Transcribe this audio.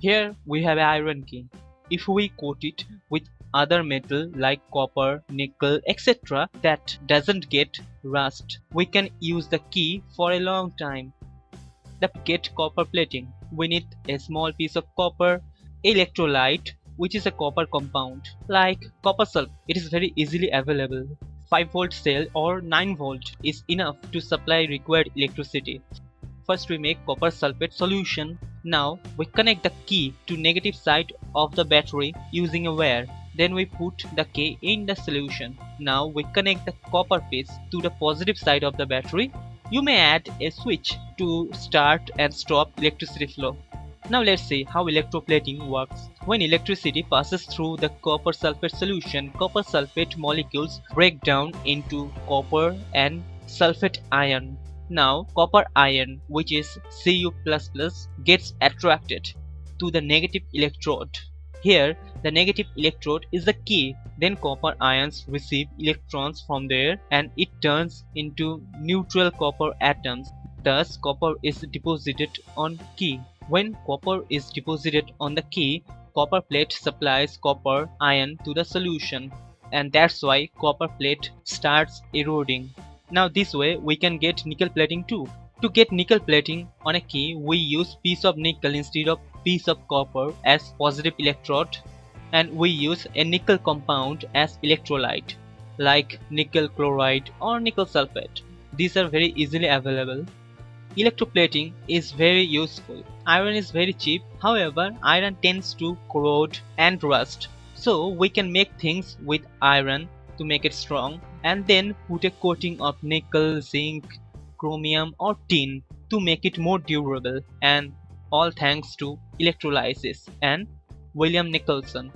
Here we have iron key. If we coat it with other metal like copper, nickel, etc. that doesn't get rust, we can use the key for a long time. The get copper plating. We need a small piece of copper, electrolyte, which is a copper compound, like copper sulfate. It is very easily available. 5 volt cell or 9 volt is enough to supply required electricity. First we make copper sulfate solution. Now we connect the key to negative side of the battery using a wire. Then we put the key in the solution. Now we connect the copper piece to the positive side of the battery. You may add a switch to start and stop electricity flow. Now let's see how electroplating works. When electricity passes through the copper sulfate solution, copper sulfate molecules break down into copper and sulfate ion. Now copper ion which is Cu++ gets attracted to the negative electrode. Here the negative electrode is the key then copper ions receive electrons from there and it turns into neutral copper atoms. Thus copper is deposited on key. When copper is deposited on the key, copper plate supplies copper ion to the solution and that's why copper plate starts eroding. Now this way we can get nickel plating too. To get nickel plating on a key we use piece of nickel instead of piece of copper as positive electrode and we use a nickel compound as electrolyte like nickel chloride or nickel sulfate. These are very easily available. Electroplating is very useful. Iron is very cheap however iron tends to corrode and rust. So we can make things with iron to make it strong and then put a coating of nickel, zinc, chromium or tin to make it more durable and all thanks to electrolysis and William Nicholson.